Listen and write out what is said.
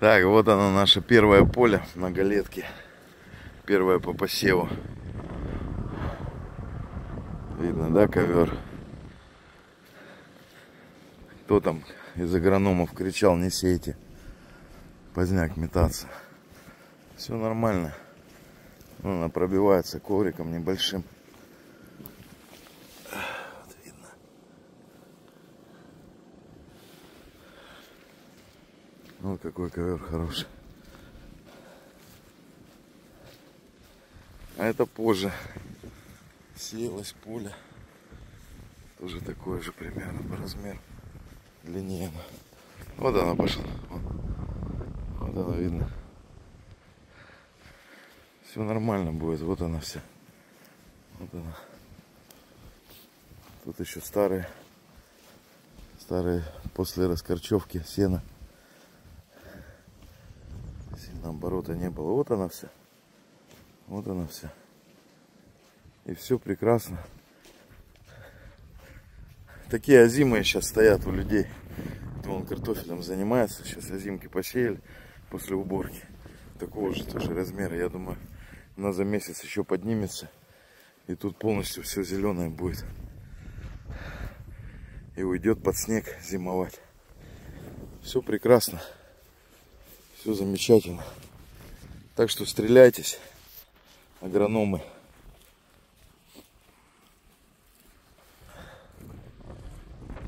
Так, вот оно наше первое поле на галетке. Первое по посеву. Видно, да, ковер? Кто там из агрономов кричал, не сейте. Поздняк метаться. Все нормально. Она пробивается ковриком небольшим. Вот видно. Вот какой ковер хороший. А это позже сеялось поле. Тоже такое же примерно по размеру. Длиннее. Вот она пошла. Вот она видно. Все нормально будет. Вот она вся. Вот она. Тут еще старые. Старые после раскорчевки сена. Оборота не было. Вот она вся. Вот она вся. И все прекрасно. Такие озимые сейчас стоят у людей. Кто он картофелем занимается. Сейчас озимки посеяли после уборки. Такого же тоже размера. Я думаю, она за месяц еще поднимется. И тут полностью все зеленое будет. И уйдет под снег зимовать. Все прекрасно. Все замечательно. Так что стреляйтесь, агрономы.